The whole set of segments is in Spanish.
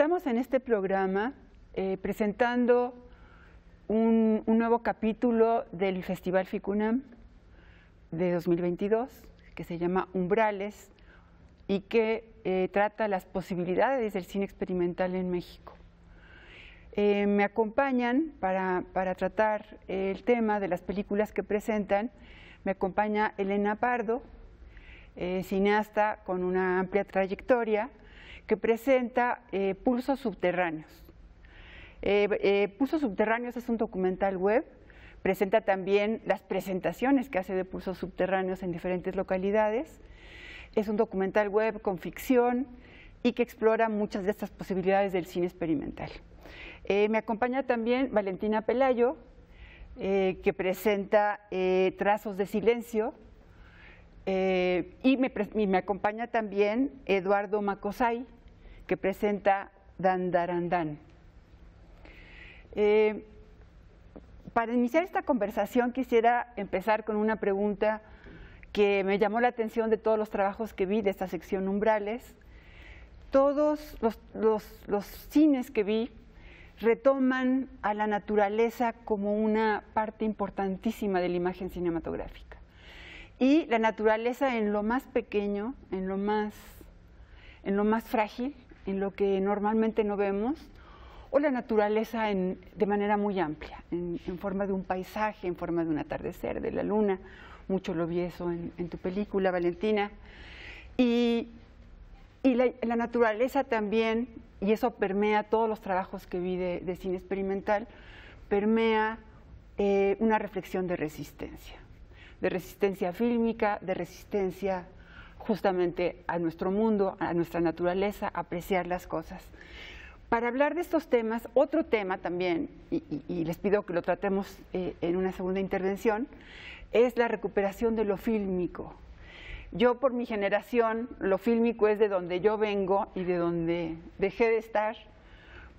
Estamos en este programa eh, presentando un, nuevo capítulo del Festival FICUNAM de 2022 que se llama Umbrales y que eh, trata las posibilidades del cine experimental en México. Eh, me acompañan para, para, tratar el tema de las películas que presentan, me acompaña Elena Pardo, cineasta con una amplia trayectoria, que presenta eh, Pulsos Subterráneos. Eh, eh, Pulsos Subterráneos es un documental web, presenta también las presentaciones que hace de Pulsos Subterráneos en diferentes localidades. Es un documental web con ficción y que explora muchas de estas posibilidades del cine experimental. me acompaña también Valentina Pelayo, que presenta Trazos de Silencio, y me, y, me, acompaña también Eduardo Macosay, que presenta Dandarandán. Eh, para iniciar esta conversación quisiera empezar con una pregunta que me llamó la atención de todos los trabajos que vi de esta sección Umbrales. Todos los, cines que vi retoman a la naturaleza como una parte importantísima de la imagen cinematográfica. Y la naturaleza en lo más pequeño, en lo más, en lo más frágil, en lo que normalmente no vemos, o la naturaleza de manera muy amplia, en, forma de un paisaje, en forma de un atardecer, de la luna. Mucho lo vi eso en, tu película, Valentina. Y, la, naturaleza también, y eso permea todos los trabajos que vi de, cine experimental, permea eh, una reflexión de resistencia, de resistencia fílmica, de resistencia justamente a nuestro mundo, a nuestra naturaleza, apreciar las cosas. Para hablar de estos temas, otro tema también, y, les pido que lo tratemos eh, en una segunda intervención, es la recuperación de lo fílmico. Yo por mi generación, lo fílmico es de donde yo vengo y de donde dejé de estar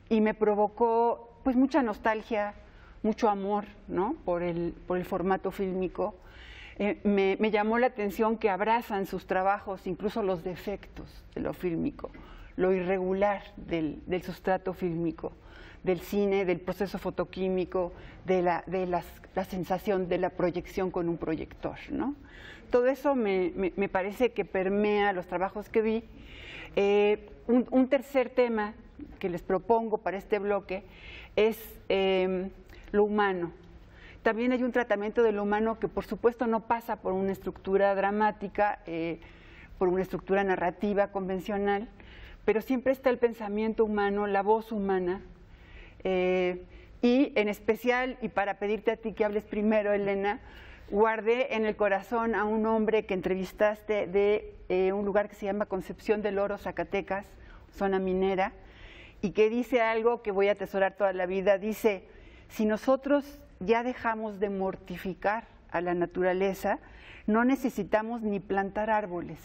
y me provocó pues mucha nostalgia, mucho amor ¿no? por, el, por el formato fílmico eh, me, llamó la atención que abrazan sus trabajos, incluso los defectos de lo fílmico, lo irregular del, sustrato fílmico, del cine, del proceso fotoquímico, de, la, sensación de la proyección con un proyector. Todo eso me, parece que permea los trabajos que vi. Eh, un, tercer tema que les propongo para este bloque es eh, lo humano. También hay un tratamiento del humano que por supuesto no pasa por una estructura dramática, eh, por una estructura narrativa convencional, pero siempre está el pensamiento humano, la voz humana. Eh, y en especial, y para pedirte a ti que hables primero, Elena, guardé en el corazón a un hombre que entrevistaste de eh, un lugar que se llama Concepción del Oro, Zacatecas, zona minera, y que dice algo que voy a atesorar toda la vida. Dice, si nosotros ya dejamos de mortificar a la naturaleza, no necesitamos ni plantar árboles,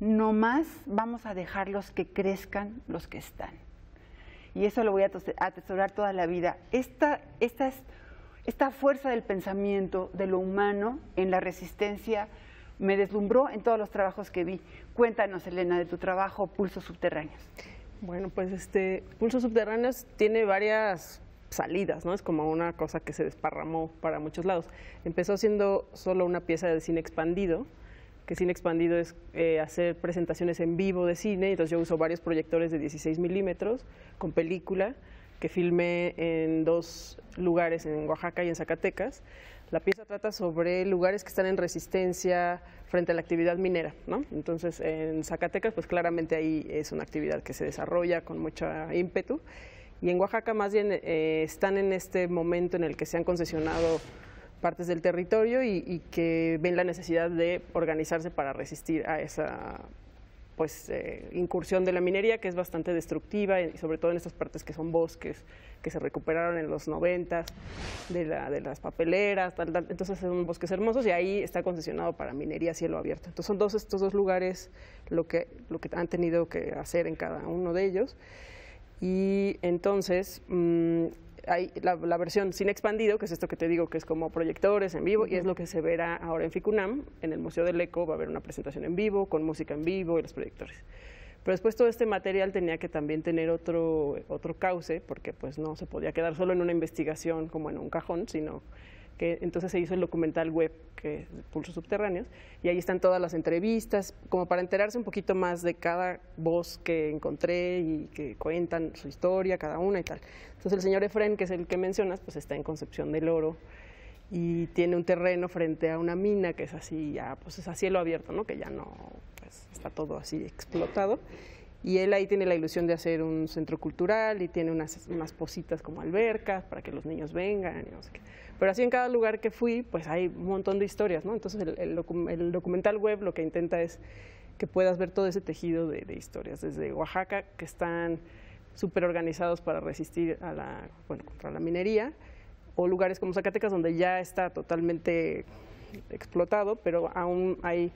nomás vamos a dejarlos que crezcan los que están. Y eso lo voy a atesorar toda la vida. Esta, esta, esta fuerza del pensamiento, de lo humano, en la resistencia, me deslumbró en todos los trabajos que vi. Cuéntanos, Elena, de tu trabajo Pulsos Subterráneos. Bueno, pues este Pulsos Subterráneos tiene varias salidas, ¿no? Es como una cosa que se desparramó para muchos lados. Empezó siendo solo una pieza de cine expandido, que cine expandido es eh, hacer presentaciones en vivo de cine, entonces yo uso varios proyectores de 16 milímetros con película, que filmé en dos lugares, en Oaxaca y en Zacatecas. La pieza trata sobre lugares que están en resistencia frente a la actividad minera, ¿no? Entonces, en Zacatecas, pues claramente ahí es una actividad que se desarrolla con mucho ímpetu y en Oaxaca más bien eh, están en este momento en el que se han concesionado partes del territorio y, que ven la necesidad de organizarse para resistir a esa pues eh, incursión de la minería que es bastante destructiva y sobre todo en estas partes que son bosques que se recuperaron en los 90 de, la, de las papeleras, entonces son bosques hermosos y ahí está concesionado para minería cielo abierto. Entonces son dos estos dos lugares lo que, lo que han tenido que hacer en cada uno de ellos. Y entonces mm, hay la, versión sin expandido, que es esto que te digo, que es como proyectores en vivo, y es lo que se verá ahora en FICUNAM. En el Museo del Eco va a haber una presentación en vivo, con música en vivo y los proyectores. Pero después todo este material tenía que también tener otro, otro cauce, porque pues no se podía quedar solo en una investigación como en un cajón, sino que entonces se hizo el documental web que Pulsos Subterráneos, y ahí están todas las entrevistas, como para enterarse un poquito más de cada voz que encontré y que cuentan su historia, cada una y tal. Entonces el señor Efren, que es el que mencionas, pues está en Concepción del Oro, y tiene un terreno frente a una mina que es así, ya, pues es a cielo abierto, ¿no? que ya no, pues está todo así explotado. Y él ahí tiene la ilusión de hacer un centro cultural y tiene unas, unas positas como albercas para que los niños vengan y no sé qué. Pero así en cada lugar que fui, pues hay un montón de historias, ¿no? Entonces el, documental web lo que intenta es que puedas ver todo ese tejido de, historias, desde Oaxaca, que están súper organizados para resistir a la, bueno, contra la minería, o lugares como Zacatecas donde ya está totalmente explotado, pero aún hay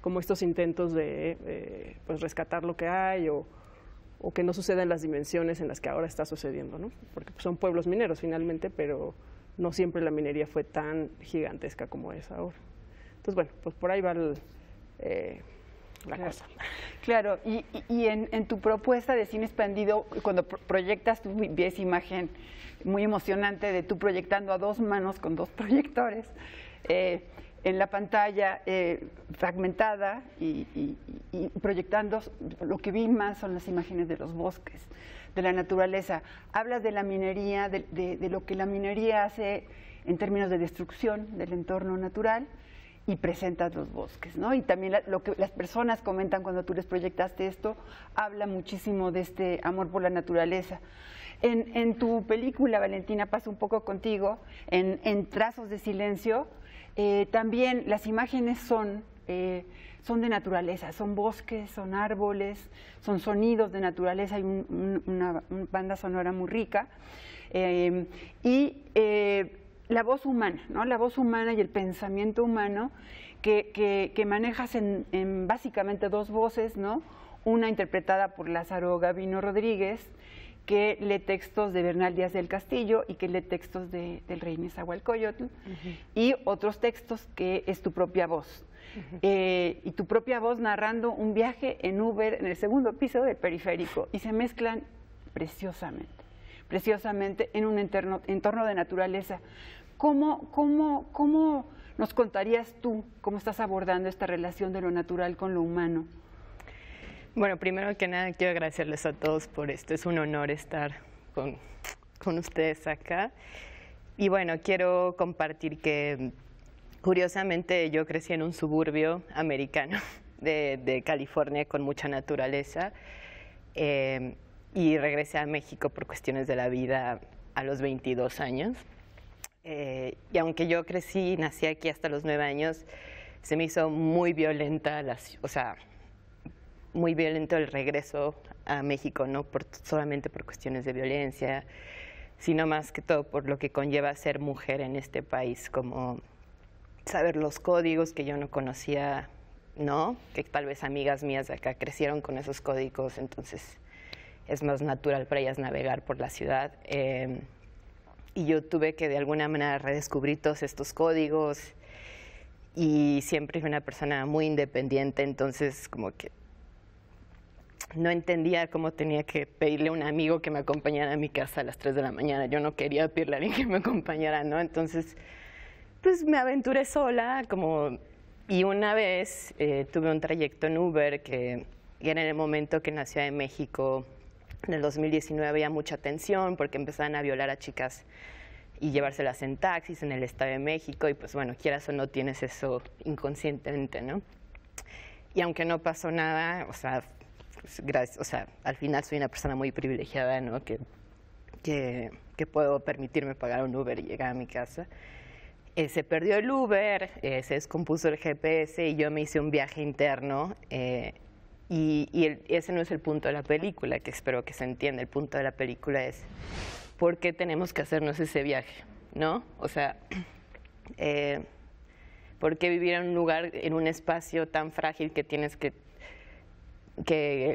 como estos intentos de eh, pues rescatar lo que hay o, o, que no suceda en las dimensiones en las que ahora está sucediendo, ¿no? porque son pueblos mineros finalmente, pero no siempre la minería fue tan gigantesca como es ahora. Entonces, bueno, pues por ahí va eh, la claro. cosa. Claro, y, y en, en, tu propuesta de cine expandido, cuando proyectas, tú ves imagen muy emocionante de tú proyectando a dos manos con dos proyectores eh, en la pantalla eh, fragmentada y, y, y, proyectando, lo que vi más son las imágenes de los bosques, de la naturaleza. Hablas de la minería, de, de, de lo que la minería hace en términos de destrucción del entorno natural y presentas los bosques, ¿no? Y también la, lo que las personas comentan cuando tú les proyectaste esto, habla muchísimo de este amor por la naturaleza. En, en tu película, Valentina, pasa un poco contigo, en, en Trazos de Silencio, eh, también las imágenes son, eh, son de naturaleza, son bosques, son árboles, son sonidos de naturaleza, hay un, un, una, una, banda sonora muy rica. Eh, y la voz humana, ¿no? la voz humana y el pensamiento humano que, que, que manejas en, en, básicamente dos voces, ¿no? una interpretada por Lázaro Gavino Rodríguez, que lee textos de Bernal Díaz del Castillo y que lee textos de, del rey Nezahualcóyotl, uh -huh. y otros textos que es tu propia voz. Eh, y tu propia voz narrando un viaje en Uber en el segundo piso del periférico y se mezclan preciosamente preciosamente en un entorno, entorno de naturaleza. ¿Cómo, cómo, ¿Cómo nos contarías tú cómo estás abordando esta relación de lo natural con lo humano? Bueno, primero que nada quiero agradecerles a todos por esto. Es un honor estar con, con ustedes acá. Y bueno, quiero compartir que curiosamente yo crecí en un suburbio americano de, California con mucha naturaleza. Eh, y regresé a México por cuestiones de la vida a los 22 años. Eh, y aunque yo crecí y nací aquí hasta los 9 años, se me hizo muy violenta, las, o sea, muy violento el regreso a México, no solamente por cuestiones de violencia, sino más que todo por lo que conlleva ser mujer en este país, como saber los códigos que yo no conocía, ¿no? Que tal vez amigas mías de acá crecieron con esos códigos, entonces es más natural para ellas navegar por la ciudad. Eh, y yo tuve que de alguna manera redescubrir todos estos códigos y siempre fui una persona muy independiente, entonces como que no entendía cómo tenía que pedirle a un amigo que me acompañara a mi casa a las 3 de la mañana. Yo no quería pedirle a alguien que me acompañara, ¿no? Entonces, pues me aventuré sola, como... Y una vez eh, tuve un trayecto en Uber que era en el momento que en México en el 2019 había mucha tensión porque empezaban a violar a chicas y llevárselas en taxis en el Estado de México y pues bueno, quieras o no tienes eso inconscientemente, ¿no? Y aunque no pasó nada, o sea, pues, gracias, o sea, al final soy una persona muy privilegiada, ¿no? Que, que, que puedo permitirme pagar un Uber y llegar a mi casa. Eh, se perdió el Uber, eh, se descompuso el GPS y yo me hice un viaje interno eh, y, y ese no es el punto de la película, que espero que se entienda. El punto de la película es por qué tenemos que hacernos ese viaje, ¿no? O sea, ¿por qué vivir en un lugar, en un espacio tan frágil que tienes que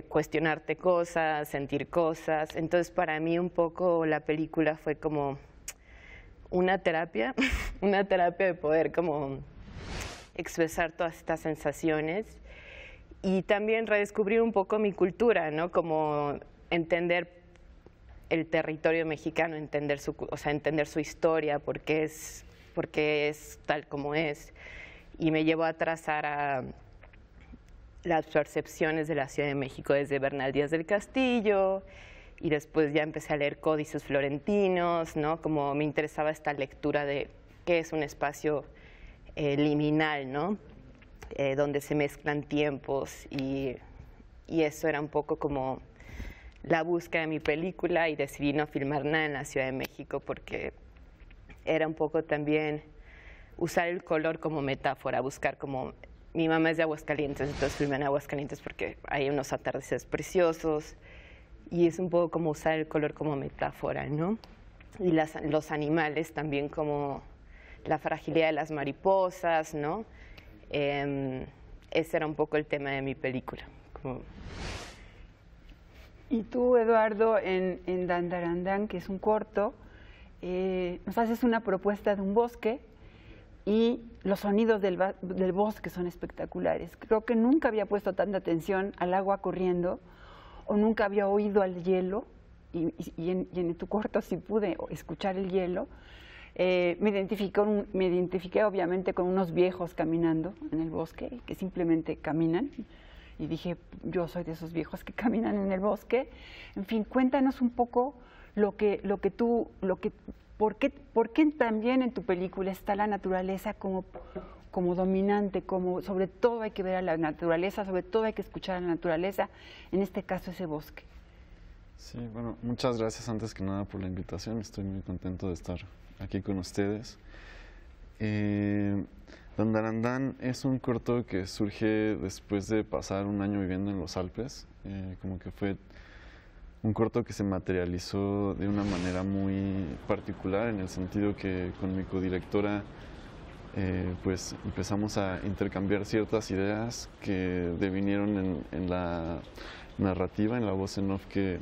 cuestionarte cosas, sentir cosas? Entonces, para mí un poco la película fue como una terapia, una terapia de poder como expresar todas estas sensaciones y también redescubrir un poco mi cultura, ¿no? Como entender el territorio mexicano, entender su, o sea, entender su historia, por qué es, porque es tal como es. Y me llevó a trazar las percepciones de la Ciudad de México desde Bernal Díaz del Castillo, y después ya empecé a leer códices florentinos, ¿no? Como me interesaba esta lectura de qué es un espacio eh, liminal, ¿no? Eh, donde se mezclan tiempos y, y, eso era un poco como la búsqueda de mi película y decidí no filmar nada en la Ciudad de México porque era un poco también usar el color como metáfora, buscar como mi mamá es de Aguascalientes, entonces filmé en Aguascalientes porque hay unos atardeceres preciosos, y es un poco como usar el color como metáfora, ¿no? Y las, los animales también como la fragilidad de las mariposas, ¿no? Eh, ese era un poco el tema de mi película. Y tú, Eduardo, en, en Dandarandán, que es un corto, eh, nos haces una propuesta de un bosque y los sonidos del, del, bosque son espectaculares. Creo que nunca había puesto tanta atención al agua corriendo o nunca había oído al hielo, y, en, en, tu corto sí pude escuchar el hielo. Eh, me, identificó, me identifiqué obviamente con unos viejos caminando en el bosque, que simplemente caminan. Y dije, yo soy de esos viejos que caminan en el bosque. En fin, cuéntanos un poco lo que, lo que tú, lo que, por, qué, por qué también en tu película está la naturaleza como, como dominante, como sobre todo hay que ver a la naturaleza, sobre todo hay que escuchar a la naturaleza, en este caso ese bosque. Sí, bueno, muchas gracias antes que nada por la invitación, estoy muy contento de estar aquí con ustedes. Eh, Dandarandán es un corto que surge después de pasar un año viviendo en los Alpes, eh, como que fue un corto que se materializó de una manera muy particular en el sentido que con mi codirectora eh, pues empezamos a intercambiar ciertas ideas que devinieron en, en, la narrativa, en la voz en off que,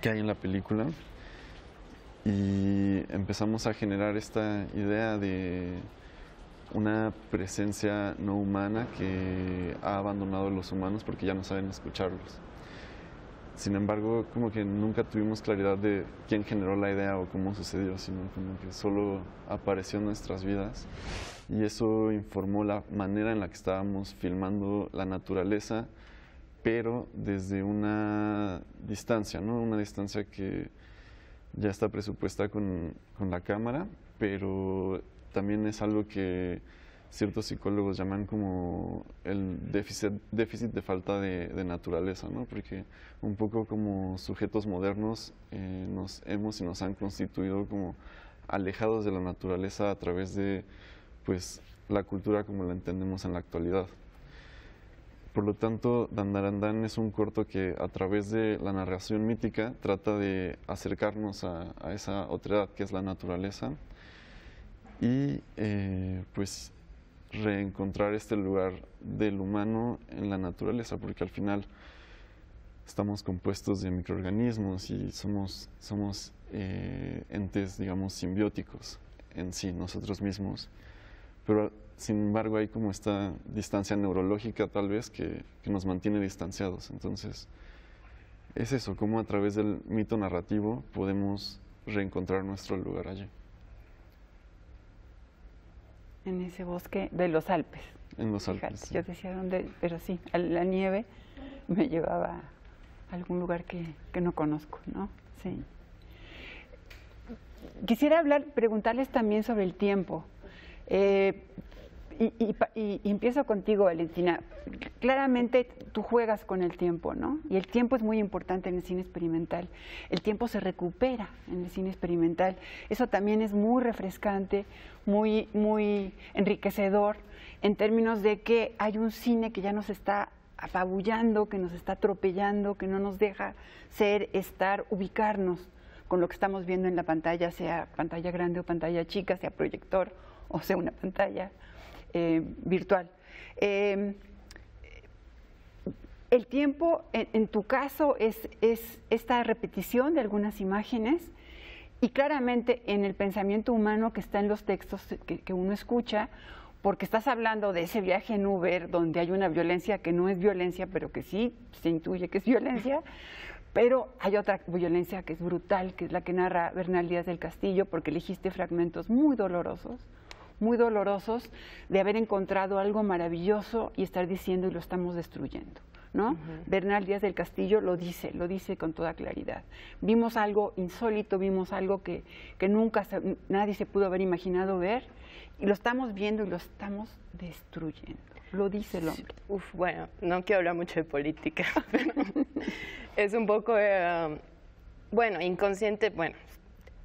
que hay en la película y empezamos a generar esta idea de una presencia no humana que ha abandonado a los humanos porque ya no saben escucharlos. Sin embargo, como que nunca tuvimos claridad de quién generó la idea o cómo sucedió, sino como que solo apareció en nuestras vidas y eso informó la manera en la que estábamos filmando la naturaleza, pero desde una distancia, ¿no? Una distancia que ya está presupuesta con, con la cámara, pero también es algo que ciertos psicólogos llaman como el déficit, déficit de falta de, de, naturaleza, ¿no? porque un poco como sujetos modernos eh, nos hemos y nos han constituido como alejados de la naturaleza a través de pues, la cultura como la entendemos en la actualidad. Por lo tanto, Dandarandán es un corto que a través de la narración mítica trata de acercarnos a, a esa otredad que es la naturaleza y eh, pues reencontrar este lugar del humano en la naturaleza, porque al final estamos compuestos de microorganismos y somos, somos eh, entes, digamos, simbióticos en sí, nosotros mismos. Pero sin embargo hay como esta distancia neurológica tal vez que, que nos mantiene distanciados. Entonces, es eso, como a través del mito narrativo podemos reencontrar nuestro lugar allí en ese bosque de los Alpes. En los Alpes. Fíjate, sí. Yo decía dónde, pero sí, la nieve me llevaba a algún lugar que, que no conozco, ¿no? Sí. Quisiera hablar, preguntarles también sobre el tiempo. Eh, y, y, y, y, empiezo contigo, Valentina. Claramente tú juegas con el tiempo, ¿no? Y el tiempo es muy importante en el cine experimental. El tiempo se recupera en el cine experimental. Eso también es muy refrescante, muy, muy enriquecedor en términos de que hay un cine que ya nos está apabullando, que nos está atropellando, que no nos deja ser, estar, ubicarnos con lo que estamos viendo en la pantalla, sea pantalla grande o pantalla chica, sea proyector o sea una pantalla eh, virtual. Eh, el tiempo, en, tu caso, es, es, esta repetición de algunas imágenes y claramente en el pensamiento humano que está en los textos que, que uno escucha, porque estás hablando de ese viaje en Uber donde hay una violencia que no es violencia, pero que sí se intuye que es violencia, pero hay otra violencia que es brutal, que es la que narra Bernal Díaz del Castillo, porque elegiste fragmentos muy dolorosos, muy dolorosos de haber encontrado algo maravilloso y estar diciendo y lo estamos destruyendo. ¿no? Bernal Díaz del Castillo lo dice, lo dice con toda claridad. Vimos algo insólito, vimos algo que, que nunca nadie se pudo haber imaginado ver y lo estamos viendo y lo estamos destruyendo. Lo dice el hombre. Uf, bueno, no quiero hablar mucho de política, pero es un poco, eh, bueno, inconsciente, bueno,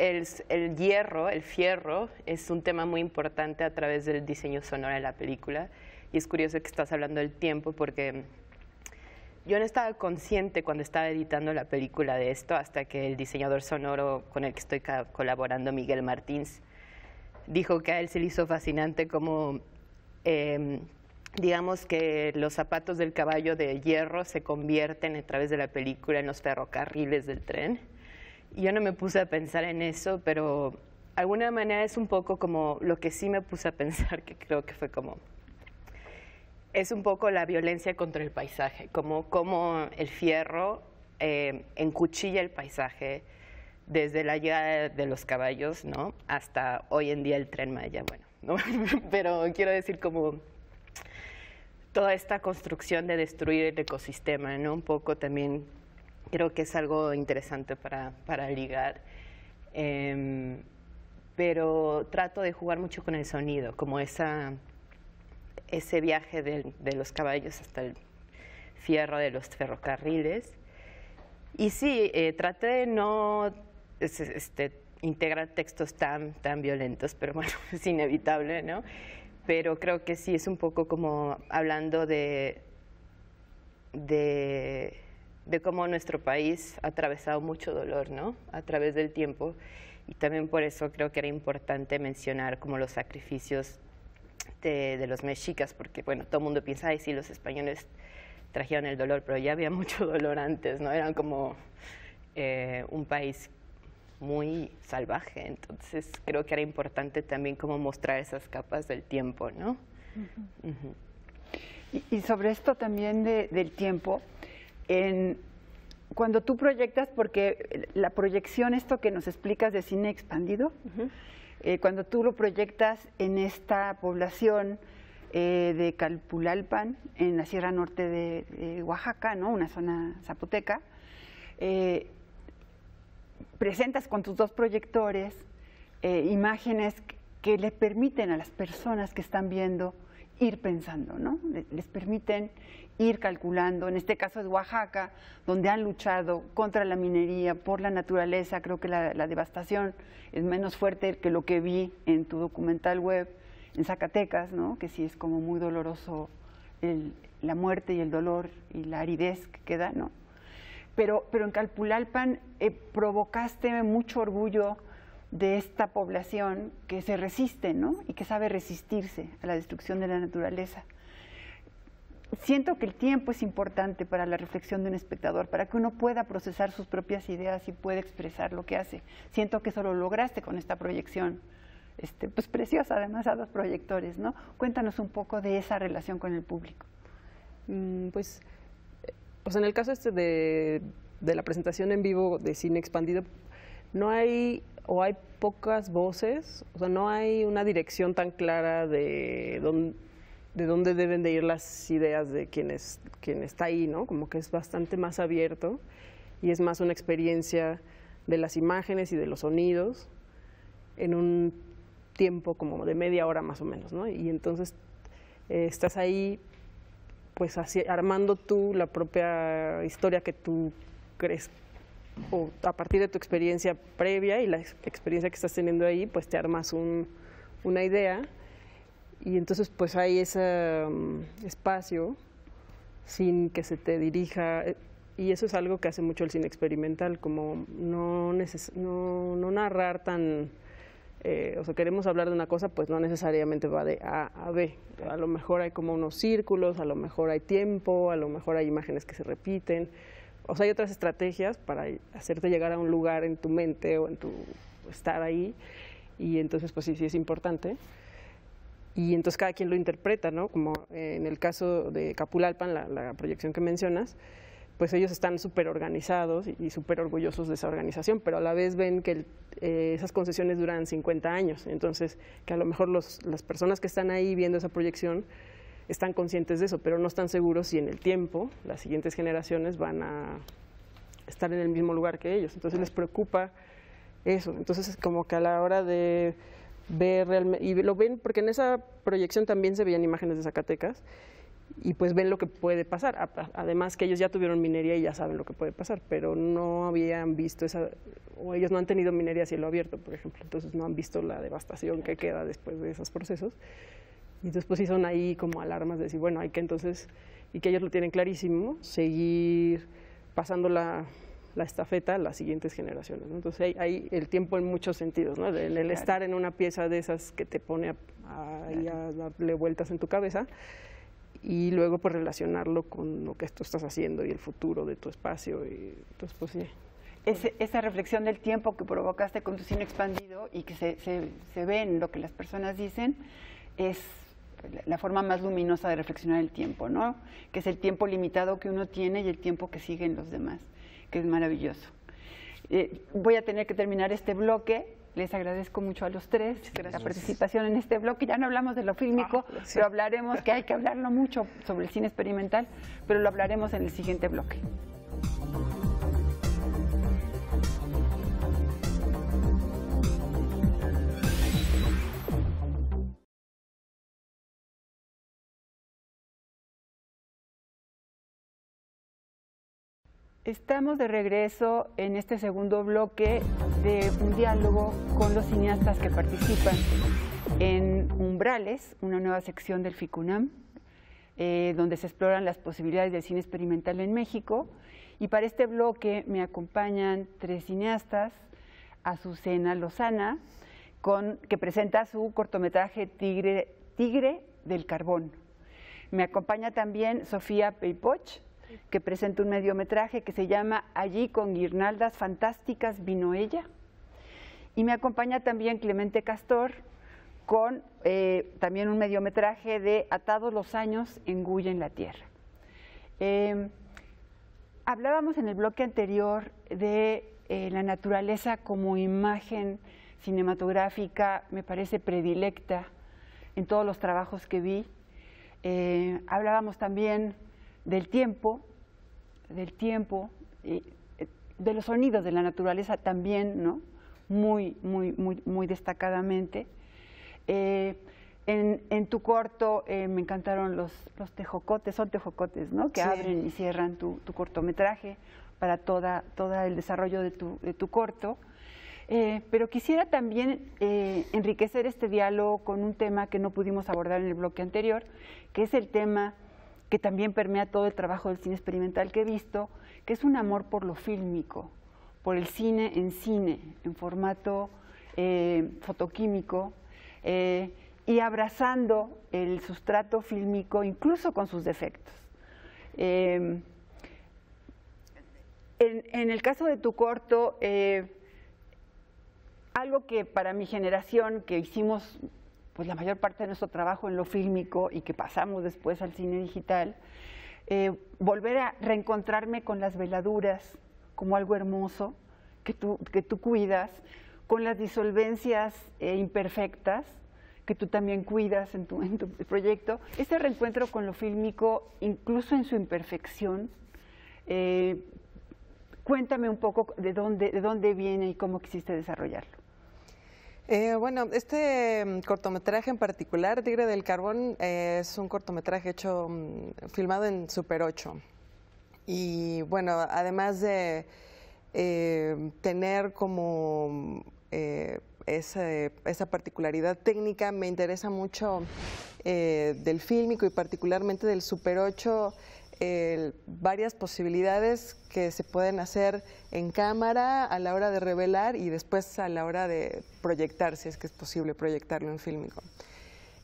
el, hierro, el fierro, es un tema muy importante a través del diseño sonoro de la película. Y es curioso que estás hablando del tiempo porque yo no estaba consciente cuando estaba editando la película de esto hasta que el diseñador sonoro con el que estoy colaborando, Miguel Martins, dijo que a él se le hizo fascinante como, eh, digamos que los zapatos del caballo de hierro se convierten a través de la película en los ferrocarriles del tren. Yo no me puse a pensar en eso, pero de alguna manera es un poco como lo que sí me puse a pensar, que creo que fue como es un poco la violencia contra el paisaje, como, como el fierro eh, encuchilla el paisaje desde la llegada de los caballos, ¿no? Hasta hoy en día el tren Maya, bueno, ¿no? Pero quiero decir como toda esta construcción de destruir el ecosistema, ¿no? Un poco también creo que es algo interesante para, para ligar. Em, pero trato de jugar mucho con el sonido, como esa, ese viaje de, de los caballos hasta el fierro de los ferrocarriles. Y sí, eh, traté de no este, integrar textos tan, tan violentos, pero bueno, es inevitable, ¿no? Pero creo que sí es un poco como hablando de, de, de cómo nuestro país ha atravesado mucho dolor, ¿no? A través del tiempo. Y también por eso creo que era importante mencionar como los sacrificios de, de, los mexicas, porque bueno, todo el mundo piensa, ay, sí, los españoles trajeron el dolor, pero ya había mucho dolor antes, ¿no? Eran como eh, un país muy salvaje. Entonces creo que era importante también como mostrar esas capas del tiempo, ¿no? Uh -huh. Uh -huh. y, y, sobre esto también de, del tiempo, en, cuando tú proyectas, porque la proyección, esto que nos explicas de cine expandido, uh -huh. eh, cuando tú lo proyectas en esta población eh, de Calpulalpan, en la Sierra Norte de, de Oaxaca, ¿no? una zona zapoteca, eh, presentas con tus dos proyectores imágenes que les permiten a las personas que están viendo ir pensando, ¿no? Les permiten ir calculando. En este caso es Oaxaca, donde han luchado contra la minería, por la naturaleza. Creo que la, la devastación es menos fuerte que lo que vi en tu documental web en Zacatecas, ¿no? Que sí es como muy doloroso el, la muerte y el dolor y la aridez que queda, ¿no? pero, pero en Calpulalpan eh, provocaste mucho orgullo de esta población que se resiste, ¿no? Y que sabe resistirse a la destrucción de la naturaleza. Siento que el tiempo es importante para la reflexión de un espectador, para que uno pueda procesar sus propias ideas y pueda expresar lo que hace. Siento que eso lo lograste con esta proyección, este, pues preciosa además a dos proyectores, ¿no? Cuéntanos un poco de esa relación con el público. Mm, pues pues en el caso este de, de, la presentación en vivo de cine expandido, no hay o hay pocas voces, o sea, no hay una dirección tan clara de dónde, de dónde deben de ir las ideas de quien, es, quien está ahí, ¿no? Como que es bastante más abierto y es más una experiencia de las imágenes y de los sonidos en un tiempo como de media hora más o menos, ¿no? Y entonces eh, estás ahí pues armando tú la propia historia que tú crees o a partir de tu experiencia previa y la experiencia que estás teniendo ahí, pues te armas un, una idea y entonces pues hay ese um, espacio sin que se te dirija y eso es algo que hace mucho el cine experimental, como no, no, no narrar tan eh, o sea, queremos hablar de una cosa, pues no necesariamente va de A a B. A lo mejor hay como unos círculos, a lo mejor hay tiempo, a lo mejor hay imágenes que se repiten. O sea, hay otras estrategias para hacerte llegar a un lugar en tu mente o en tu estar ahí. Y entonces, pues sí, sí es importante. y entonces cada quien lo interpreta, ¿no? Como en el caso de Capulalpan, la, proyección que mencionas, pues ellos están súper organizados y, súper orgullosos de esa organización, pero a la vez ven que eh, esas concesiones duran 50 años, entonces que a lo mejor los, las personas que están ahí viendo esa proyección están conscientes de eso, pero no están seguros si en el tiempo las siguientes generaciones van a estar en el mismo lugar que ellos, entonces les preocupa eso, entonces es como que a la hora de ver realmente, y lo ven porque en esa proyección también se veían imágenes de Zacatecas, y pues ven lo que puede pasar. Además que ellos ya tuvieron minería y ya saben lo que puede pasar, pero no habían visto esa, o ellos no han tenido minería a cielo abierto, por ejemplo, entonces no han visto la devastación que queda después de esos procesos. Y entonces pues sí son ahí como alarmas de decir, bueno, hay que entonces, y que ellos lo tienen clarísimo, seguir pasando la, la estafeta a las siguientes generaciones. Entonces hay, el tiempo en muchos sentidos, ¿no? en el estar en una pieza de esas que te pone a, a darle vueltas en tu cabeza y luego pues relacionarlo con lo que tú estás haciendo y el futuro de tu espacio. Y, entonces, pues sí. esa reflexión del tiempo que provocaste con tu cine expandido y que se, se, se ve en lo que las personas dicen es la forma más luminosa de reflexionar el tiempo, ¿no? Que es el tiempo limitado que uno tiene y el tiempo que siguen los demás, que es maravilloso. Eh, voy a tener que terminar este bloque les agradezco mucho a los tres la participación en este bloque. Ya no hablamos de lo fílmico, ah, pero hablaremos que hay que hablarlo mucho sobre el cine experimental, pero lo hablaremos en el siguiente bloque. Estamos de regreso en este segundo bloque de un diálogo con los cineastas que participan en Umbrales, una nueva sección del FICUNAM, eh, donde se exploran las posibilidades del cine experimental en México. Y para este bloque me acompañan tres cineastas, Azucena Lozana, con, que presenta su cortometraje Tigre, Tigre del Carbón. Me acompaña también Sofía Peipoch, que presenta un mediometraje que se llama Allí con guirnaldas fantásticas vino ella. Y me acompaña también Clemente Castor con eh, también un mediometraje de Atados los años en Guya en la Tierra. Em, hablábamos en el bloque anterior de eh, la naturaleza como imagen cinematográfica, me parece predilecta en todos los trabajos que vi. Eh, hablábamos también del tiempo, del tiempo, eh, de los sonidos de la naturaleza también, ¿no? Muy, muy, muy, muy destacadamente. Eh, en, tu corto eh, me encantaron los, los tejocotes, son tejocotes, ¿no? Que abren y cierran tu, cortometraje para toda, todo el desarrollo de tu, de tu corto. pero quisiera también enriquecer este diálogo con un tema que no pudimos abordar en el bloque anterior, que es el tema que también permea todo el trabajo del cine experimental que he visto, que es un amor por lo fílmico, por el cine en cine, en formato eh, fotoquímico, eh, y abrazando el sustrato fílmico incluso con sus defectos. Em, en, el caso de tu corto, eh, algo que para mi generación, que hicimos pues la mayor parte de nuestro trabajo en lo fílmico y que pasamos después al cine digital, eh, volver a reencontrarme con las veladuras como algo hermoso que tú, que tú cuidas, con las disolvencias eh, imperfectas que tú también cuidas en tu, en tu proyecto. Ese reencuentro con lo fílmico, incluso en su imperfección, eh, cuéntame un poco de dónde, de dónde viene y cómo quisiste desarrollarlo. Eh, bueno, este mm, cortometraje en particular, Tigre del Carbón, eh, es un cortometraje hecho, mm, filmado en Super 8. Y bueno, además de eh, tener como esa, particularidad técnica, me interesa mucho del fílmico y particularmente del Super 8 varias posibilidades que se pueden hacer en cámara a la hora de revelar y después a la hora de proyectar, si es que es posible proyectarlo en fílmico.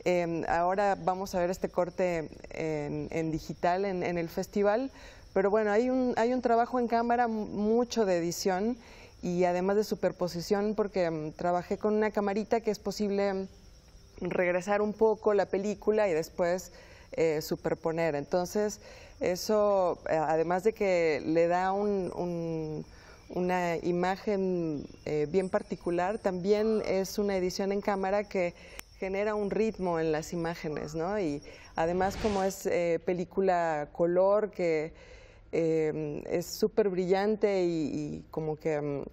Em, ahora vamos a ver este corte en, digital en, el festival, pero bueno, hay un, hay un trabajo en cámara mucho de edición y además de superposición porque em, trabajé con una camarita que es posible regresar un poco la película y después eh, superponer. Entonces, eso, eh, además de que le da un, una imagen eh, bien particular, también es una edición en cámara que genera un ritmo en las imágenes, ¿no? Y además como es película color, que es súper brillante y, como que mm,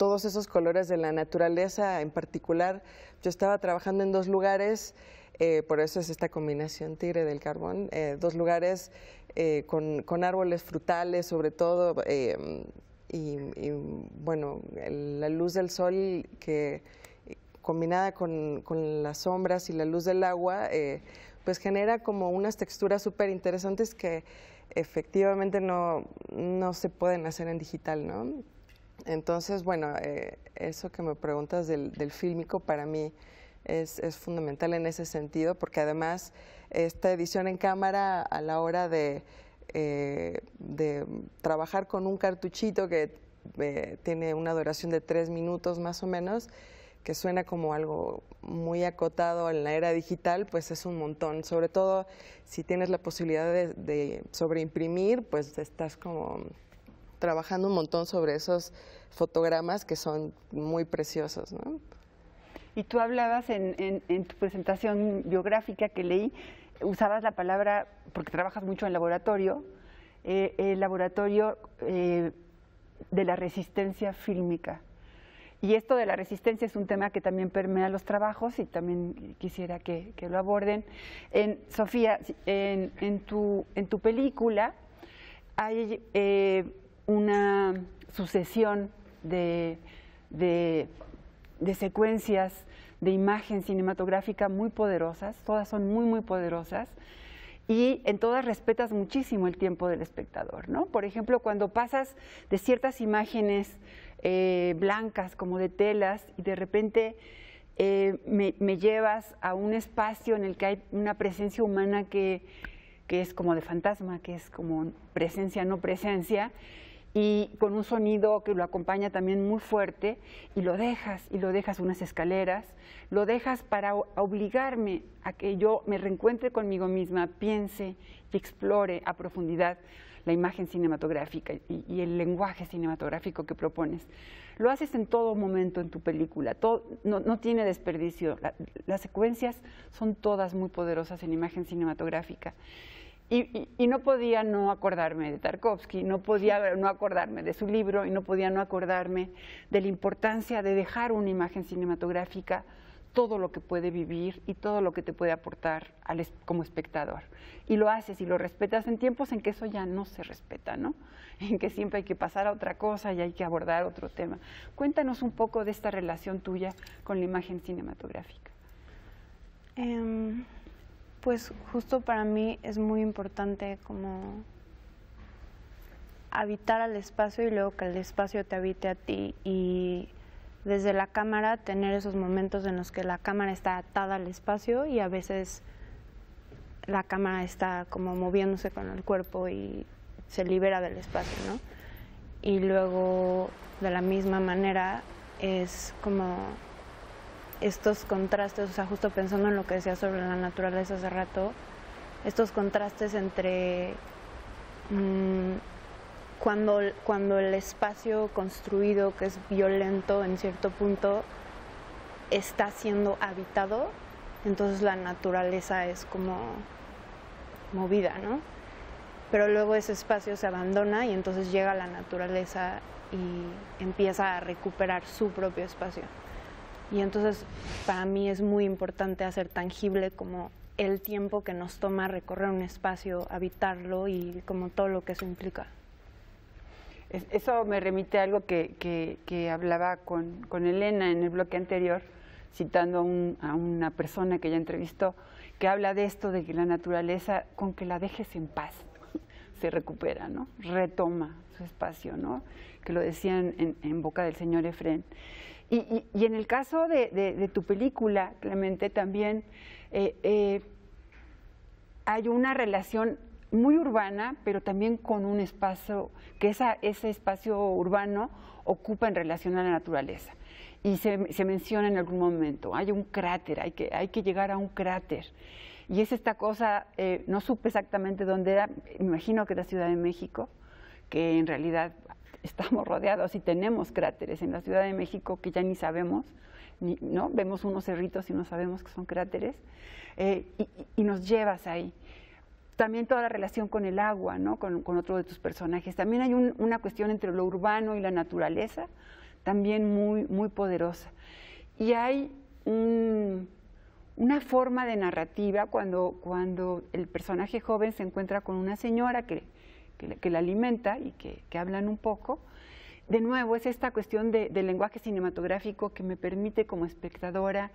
todos esos colores de la naturaleza en particular, yo estaba trabajando en dos lugares, eh, por eso es esta combinación tigre del carbón, eh, dos lugares eh, con, árboles frutales sobre todo, y, bueno, la luz del sol que combinada con, las sombras y la luz del agua, pues genera como unas texturas súper interesantes que efectivamente no, no se pueden hacer en digital, ¿no? Entonces, bueno, eso que me preguntas del, del fílmico para mí es, fundamental en ese sentido, porque además esta edición en cámara a la hora de, eh, trabajar con un cartuchito que eh, tiene una duración de tres minutos más o menos, que suena como algo muy acotado en la era digital, pues es un montón. Sobre todo si tienes la posibilidad de, de sobreimprimir, pues estás como trabajando un montón sobre esos fotogramas que son muy preciosos. ¿no? Y tú hablabas en, tu presentación biográfica que leí, usabas la palabra, porque trabajas mucho en laboratorio, eh, el laboratorio eh, de la resistencia fílmica. Y esto de la resistencia es un tema que también permea los trabajos y también quisiera que, lo aborden. En, Sofía, en, tu, en tu película hay eh, una sucesión de de secuencias de imagen cinematográfica muy poderosas, todas son muy, muy poderosas, y en todas respetas muchísimo el tiempo del espectador, ¿no? Por ejemplo, cuando pasas de ciertas imágenes eh, blancas como de telas y de repente eh, me, llevas a un espacio en el que hay una presencia humana que, que es como de fantasma, que es como presencia, no presencia, y con un sonido que lo acompaña también muy fuerte y lo dejas y lo dejas unas escaleras, lo dejas para obligarme a que yo me reencuentre conmigo misma, piense y explore a profundidad la imagen cinematográfica y, el lenguaje cinematográfico que propones. Lo haces en todo momento en tu película, no, tiene desperdicio. las secuencias son todas muy poderosas en imagen cinematográfica. Y, no podía no acordarme de Tarkovsky, no podía no acordarme de su libro y no podía no acordarme de la importancia de dejar una imagen cinematográfica todo lo que puede vivir y todo lo que te puede aportar al, como espectador. Y lo haces y lo respetas en tiempos en que eso ya no se respeta, ¿no? En que siempre hay que pasar a otra cosa y hay que abordar otro tema. Cuéntanos un poco de esta relación tuya con la imagen cinematográfica. Em, pues justo para mí es muy importante como habitar al espacio y luego que el espacio te habite a ti y desde la cámara tener esos momentos en los que la cámara está atada al espacio y a veces la cámara está como moviéndose con el cuerpo y se libera del espacio, ¿no? Y luego de la misma manera es como estos contrastes, o sea, justo pensando en lo que decía sobre la naturaleza hace rato, estos contrastes entre mm, cuando, cuando el espacio construido, que es violento en cierto punto, está siendo habitado, entonces la naturaleza es como movida, ¿no? Pero luego ese espacio se abandona y entonces llega la naturaleza y empieza a recuperar su propio espacio. Y entonces para mí es muy importante hacer tangible como el tiempo que nos toma recorrer un espacio, habitarlo y como todo lo que eso implica. Eso me remite a algo que, que, hablaba con, con, Elena en el bloque anterior, citando a, a, una persona que ella entrevistó, que habla de esto, de que la naturaleza, con que la dejes en paz, se recupera, ¿no? Retoma su espacio, ¿no? Que lo decían en, en boca del señor Efren. Y, en el caso de, tu película, Clemente, también eh, eh, hay una relación muy urbana, pero también con un espacio, que esa, ese espacio urbano ocupa en relación a la naturaleza. Y se, se menciona en algún momento, hay un cráter, hay que, hay que llegar a un cráter. Y es esta cosa, eh, no supe exactamente dónde era, me imagino que era Ciudad de México, que en realidad estamos rodeados y tenemos cráteres en la Ciudad de México que ya ni sabemos, ¿no? Vemos unos cerritos y no sabemos que son cráteres, eh, y, nos llevas ahí. También toda la relación con el agua, ¿no? Con, con otro de tus personajes. También hay un, una cuestión entre lo urbano y la naturaleza, también muy, muy poderosa. Y hay un, una forma de narrativa cuando, cuando el personaje joven se encuentra con una señora que, que, que la alimenta y que, que, hablan un poco. De nuevo, es esta cuestión de, del lenguaje cinematográfico que me permite como espectadora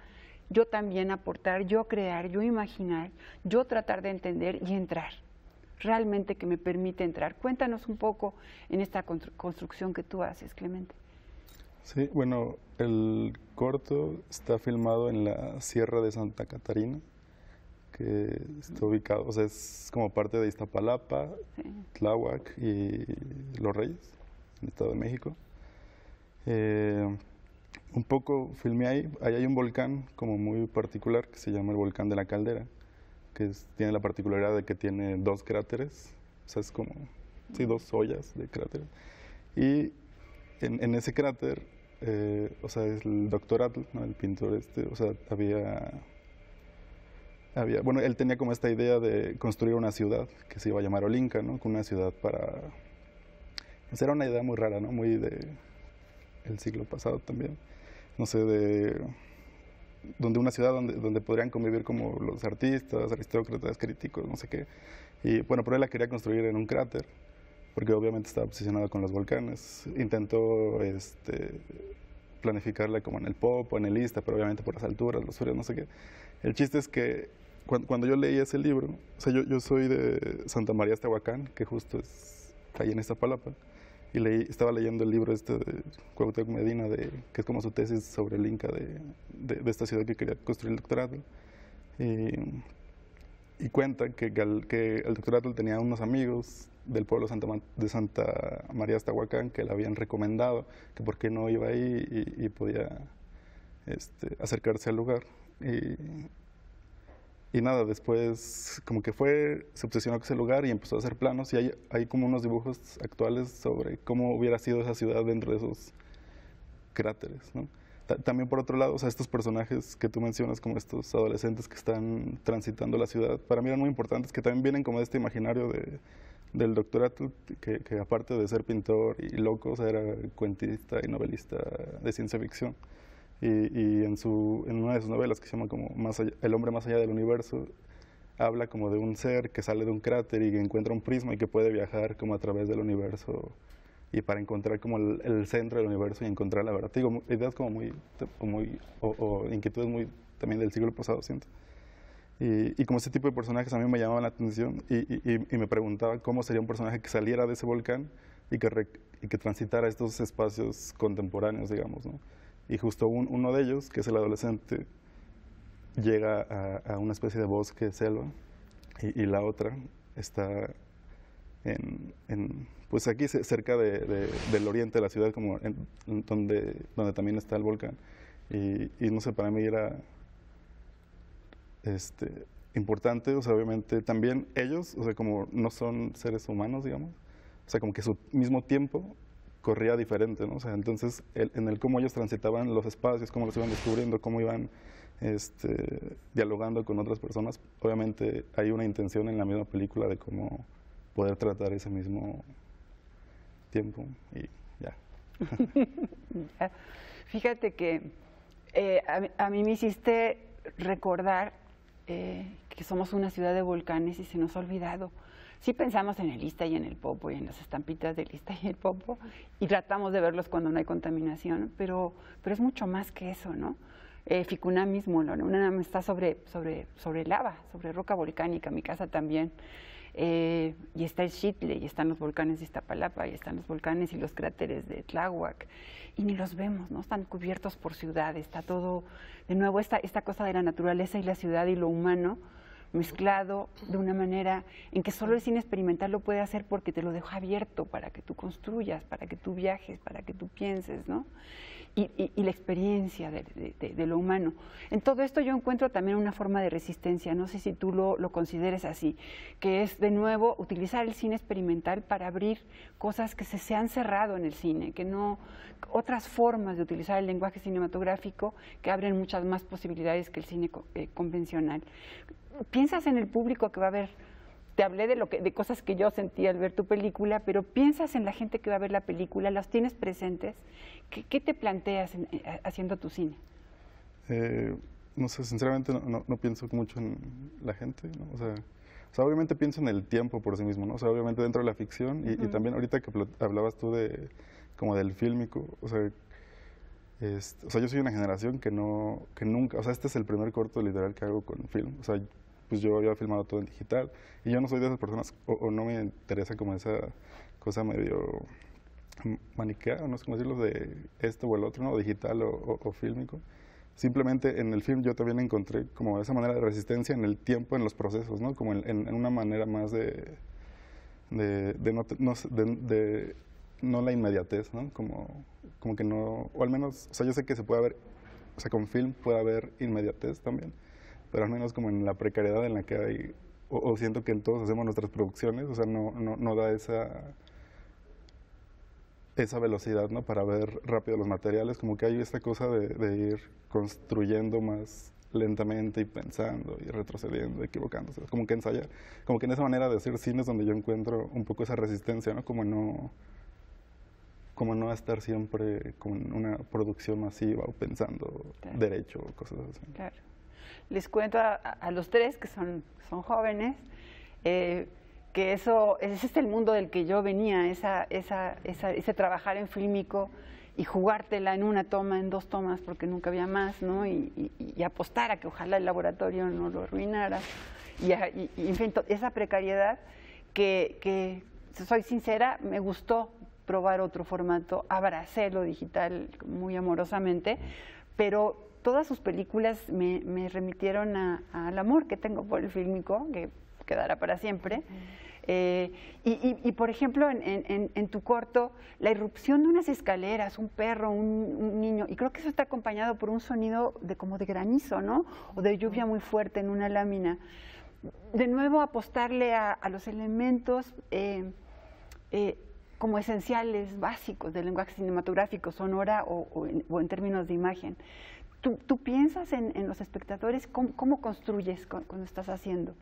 yo también aportar, yo crear, yo imaginar, yo tratar de entender y entrar. Realmente que me permite entrar. Cuéntanos un poco en esta construcción que tú haces, Clemente. Sí, bueno, el corto está filmado en la Sierra de Santa Catarina, que está ubicado, o sea, es como parte de Iztapalapa, sí. Tláhuac y Los Reyes, en el Estado de México. Eh, un poco filmé ahí, ahí hay un volcán como muy particular que se llama el volcán de la caldera, que es, tiene la particularidad de que tiene dos cráteres, o sea, es como, sí, dos ollas de cráteres. Y en, en ese cráter eh, o sea, el doctor Atl, ¿no? el pintor este, o sea, había, bueno, él tenía como esta idea de construir una ciudad que se iba a llamar Olinca, ¿no? Una ciudad para, pues era una idea muy rara, ¿no? Muy de el siglo pasado también, no sé, de donde una ciudad donde, donde podrían convivir como los artistas, aristócratas, críticos, no sé qué. Y bueno, pero él la quería construir en un cráter porque obviamente estaba posicionado con los volcanes. Intentó este, planificarla como en el pop o en el Ista, pero obviamente por las alturas, los fríos, no sé qué. El chiste es que cuando, cuando yo leí ese libro, o sea, yo, yo soy de Santa María Estehuacán, que justo es ahí en esta palapa, y leí, estaba leyendo el libro este de Cuauhtémoc Medina, de, que es como su tesis sobre el Inca de, de, de esta ciudad que quería construir el doctorado. Y, y cuenta que, que el doctorado tenía unos amigos del pueblo Santa, de Santa María Estahuacán que le habían recomendado que por qué no iba ahí y, y podía este, acercarse al lugar. Y, y, nada, después como que fue, se obsesionó con ese lugar y empezó a hacer planos y hay, como unos dibujos actuales sobre cómo hubiera sido esa ciudad dentro de esos cráteres. También por otro lado, o sea, estos personajes que tú mencionas, como estos adolescentes que están transitando la ciudad, para mí eran muy importantes, que también vienen como de este imaginario de, del doctorato, que, que, aparte de ser pintor y loco, o sea, era cuentista y novelista de ciencia ficción. Y, y en, su, en una de sus novelas que se llama como más allá, El hombre más allá del universo, habla como de un ser que sale de un cráter y que encuentra un prisma y que puede viajar como a través del universo y para encontrar como el, el centro del universo y encontrar la verdad. Digo, ideas como muy, muy o, o inquietudes muy también del siglo pasado, siento. Y, y, como ese tipo de personajes a mí me llamaban la atención y, y, y, me preguntaba cómo sería un personaje que saliera de ese volcán y que, re, que transitara estos espacios contemporáneos, digamos. ¿no? Y justo un, uno de ellos, que es el adolescente, llega a, a una especie de bosque, selva, y, la otra está en, en, pues aquí cerca de, de, del oriente de la ciudad, como en, donde, donde también está el volcán. Y, y no sé, para mí era este, importante, o sea, obviamente también ellos, o sea, como no son seres humanos, digamos, o sea, como que su mismo tiempo corría diferente, ¿no? O sea, entonces, el, en el cómo ellos transitaban los espacios, cómo los iban descubriendo, cómo iban este, dialogando con otras personas, obviamente hay una intención en la misma película de cómo poder tratar ese mismo tiempo y ya. Fíjate que eh, a, a mí me hiciste recordar eh, que somos una ciudad de volcanes y se nos ha olvidado. Sí pensamos en el Ista y en el Popo y en las estampitas del Ista y el Popo y tratamos de verlos cuando no hay contaminación, pero, pero es mucho más que eso, ¿no? Eh, Ficuna mismo, ¿no? está sobre, sobre, sobre lava, sobre roca volcánica, mi casa también. Eh, y está el Chitle, y están los volcanes de Iztapalapa, y están los volcanes y los cráteres de Tláhuac, y ni los vemos, ¿no? Están cubiertos por ciudades, está todo, de nuevo, esta, esta cosa de la naturaleza y la ciudad y lo humano mezclado de una manera en que solo el cine experimental lo puede hacer porque te lo deja abierto para que tú construyas, para que tú viajes, para que tú pienses, ¿no? Y, la experiencia de, lo humano. En todo esto yo encuentro también una forma de resistencia, no sé si tú lo, lo, consideres así, que es de nuevo utilizar el cine experimental para abrir cosas que se, se han cerrado en el cine, que no, otras formas de utilizar el lenguaje cinematográfico que abren muchas más posibilidades que el cine eh, convencional piensas en el público que va a ver, te hablé de, lo que, de cosas que yo sentí al ver tu película, pero piensas en la gente que va a ver la película, las tienes presentes, ¿qué, te planteas eh, haciendo tu cine? Eh, no sé, sinceramente no, no, pienso mucho en la gente, o, sea, obviamente pienso en el tiempo por sí mismo, ¿no? O sea, obviamente dentro de la ficción y, y también ahorita que hablabas tú de como del fílmico, o sea, o sea, yo soy una generación que no, que nunca, o sea, este es el primer corto literal que hago con film, o sea, pues yo había filmado todo en digital y yo no soy de esas personas o, no me interesa como esa cosa medio maniquea, no sé cómo decirlo, de esto o el otro, ¿no? Digital o, o, fílmico. Simplemente en el film yo también encontré como esa manera de resistencia en el tiempo, en los procesos, ¿no? Como en, una manera más de, de, de, no, de, de no la inmediatez, ¿no? Como, como que no, o al menos, o sea, yo sé que se puede haber, o sea, con film puede haber inmediatez también, pero al menos como en la precariedad en la que hay, o, siento que todos hacemos nuestras producciones, o sea, no, no, no da esa esa velocidad, ¿no? Para ver rápido los materiales, como que hay esta cosa de, de ir construyendo más lentamente y pensando y retrocediendo, equivocándose, como que ensayar, como que en esa manera de hacer cine es donde yo encuentro un poco esa resistencia, ¿no? Como no, como no estar siempre con una producción masiva o pensando derecho o cosas así. Claro. Les cuento a, los tres que son, son jóvenes eh, que eso ese es el mundo del que yo venía, esa, esa, ese trabajar en fílmico y jugártela en una toma, en dos tomas, porque nunca había más, ¿no? Y, apostar a que ojalá el laboratorio no lo arruinara. Y, en fin, esa precariedad que, que, soy sincera, me gustó probar otro formato, abracé lo digital muy amorosamente, pero todas sus películas me, remitieron al amor que tengo por el fílmico, que quedará para siempre. Eh, y, por ejemplo, en, tu corto, la irrupción de unas escaleras, un perro, un, niño, y creo que eso está acompañado por un sonido de como de granizo, ¿no? O de lluvia muy fuerte en una lámina. De nuevo, apostarle a, los elementos eh, eh, como esenciales, básicos del lenguaje cinematográfico, sonora o, en, términos de imagen. ¿Tú, piensas en, los espectadores? ¿Cómo, construyes cuando estás haciendo?